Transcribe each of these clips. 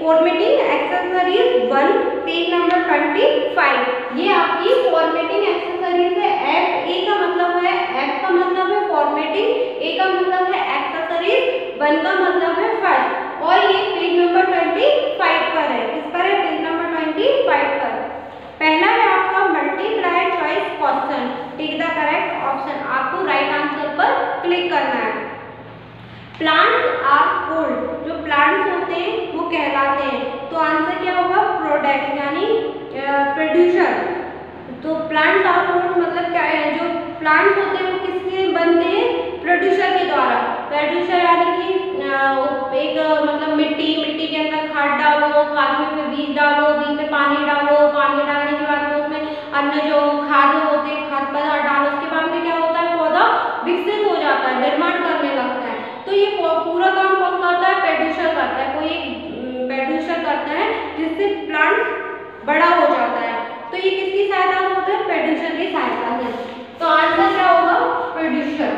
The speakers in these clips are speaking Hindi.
Formatting accessories one page number twenty five ये आपकी फॉर्मेटिंग एक्सेसरीज है एफ़ ए का मतलब है एफ़ का मतलब है फॉर्मेटिंग ए का मतलब है एक्सेसरीज वन का मतलब है फ़र्स्ट और ये पेज नंबर ट्वेंटी फाइव पर है. किस पर है? पेज नंबर ट्वेंटी फाइव पर. पहला है आपका multiple choice question take the correct option आपको राइट आंसर पर क्लिक करना है. प्लांट्स आर जो प्लांट्स होते हैं, वो कहलाते हैं। तो आंसर क्या होगा? प्रोडक्ट यानी प्रोड्यूसर तो प्लांट्स और मतलब क्या है? जो प्लांट्स होते हैं वो किसके बनते हैं प्रोड्यूसर के द्वारा प्रोड्यूसर यानी कि एक मतलब मिट्टी मिट्टी के अंदर खाद डालो खाद में फिर बीज डालो बीज में पानी डालो पानी डालने के बाद में उसमें अन्य जो खाद होते हैं खाद पदार्थ डालो उसके बाद में क्या होता है पौधा विकसित हो जाता है निर्माण करने लगता है तो ये पूरा काम कौन करता है करता है, कोई प्रोड्यूसर करता है, जिससे प्लांट बड़ा हो जाता है। तो ये किसकी सहायता होता है? प्रदूषण की सहायता से। तो आंसर क्या होगा प्रोड्यूसर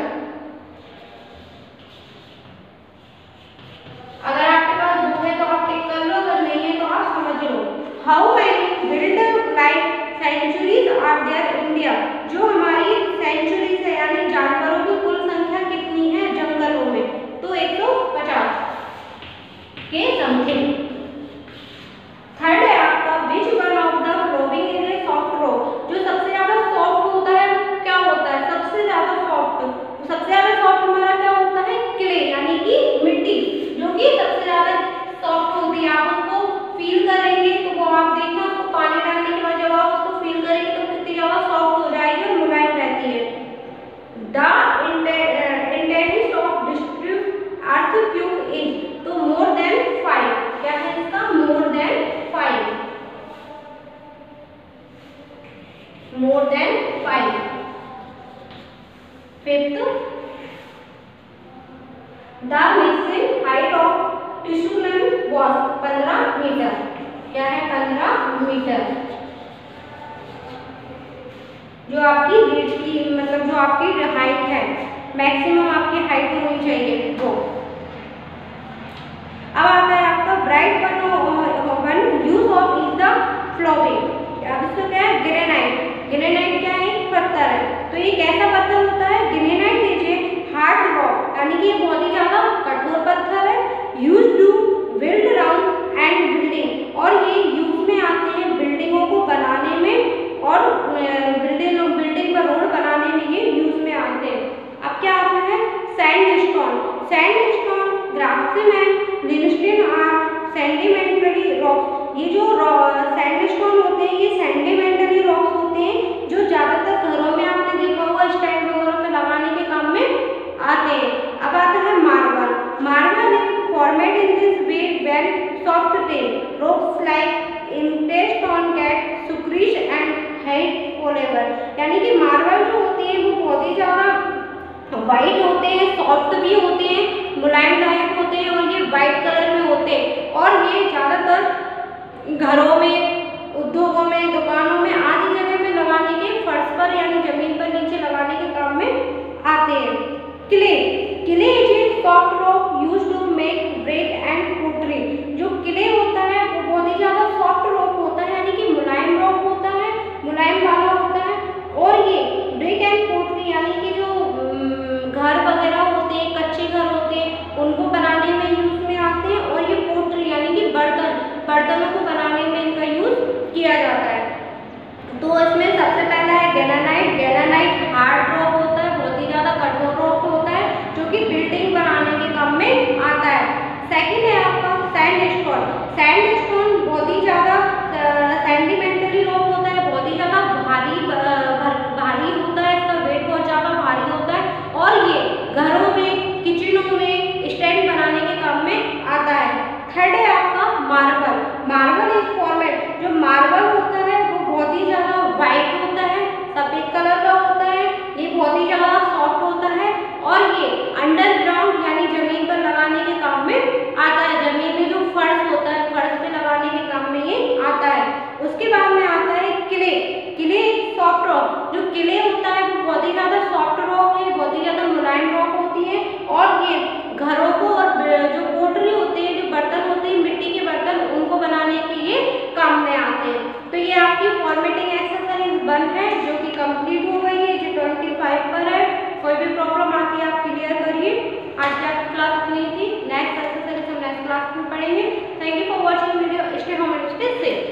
अगर आपके पास बुक है तो आप टिक कर लो अगर नहीं है तो आप समझ लो how many wildlife sanctuaries are there India जो हमारी सेंचुरीज है यानी जानवरों की कुल संख्या कितनी है जंगलों में तो एक सौ पचास के समथिंग थर्ड है आपका which one of the following is a soft rock जो सबसे ज़्यादा सॉफ्ट होता है क्या होता है सबसे ज़्यादा सॉफ्ट सबसे ज़्यादा सॉफ्ट हमारा क्या होता है क्ले यानी कि मिट्टी जो कि सबसे ज़्यादा सॉफ्ट होती है आप उसको फील करेंगे तो वो आप देखना उसको पानी डालने के बाद जब आप उसको फील करेंगे तो कितनी ज़्यादा सॉफ्ट हो जाएगी और मुलायम रहती है the intense of distribute earthquake is तो मोर देन फाइव क्या है इसका more than five more than five fifth the mixing height of टिशुलन was पंद्रह मीटर क्या है पंद्रह मीटर जो आपकी रीड की मतलब जो आपकी हाइट है मैक्सिमम आपकी हाइट होनी चाहिए वो अब आता है आपका bright one one use of is the following अब इसको क्या है? ग्रेनाइट क्या है पत्थर है तो ये कैसा पत्थर होता है ग्रेनाइट इज़ हार्ड रॉक यानी कि ये बहुत ही ज़्यादा कठोर पत्थर है use to build round and building और ये यूज़ में आते हैं बिल्डिंगों को बनाने में और बिल्डिंग बिल्डिंग पर रोड बनाने में ये यूज़ में आते हैं। अब क्या आता है? Sandstone sandstone ग्राफ्सिम and limestone are sedimentary rocks ये जो सैंड स्टोन होते हैं ये सेंडिमेंटली रॉक्स होते हैं जो ज़्यादातर घरों में आपने देखा होगा स्टैंड वगैरह पे लगाने के काम में आते हैं अब आता है marble marble is formed in this way soft tell rocks like interest on cat सुक्रिश एंड हेड फॉरएवर यानी कि मार्बल जो होते हैं, वो बहुत ही ज़्यादा वाइट होते हैं सॉफ्ट भी होते हैं मुलायम टाइप होते हैं और ये वाइट कलर में होते हैं। और ये ज़्यादातर घरों में, उद्योगों में, दुकानों में, आदि जगह पे लगाने के फर्श पर यानी ज़मीन पर नीचे लगाने के काम में आते हैं। क्ले क्ले इज़ सॉफ्ट जो किले होता है, वो बहुत ही ज़्यादा सॉफ्ट रॉक है, बहुत ही ज़्यादा मुलायम रॉक होती है और ये घरों को और जो पोटरी होते हैं, जो बर्तन होते हैं, मिट्टी के बर्तन, उनको बनाने के लिए काम में आते हैं। तो ये आपकी फॉर्मेटिंग एक्सरसाइज बन है, जो कि कंप्लीट हो गई है, जो ट्वेंटी फाइव पर है। कोई भी प्रॉब्लम आती है, आप क्लियर करिए। आज की आपकी क्लास नहीं थी नेक्स्ट एक्सरसाइज हम नेक्स्ट क्लास में पढ़ेंगे। Thank you for watching video stay home stay safe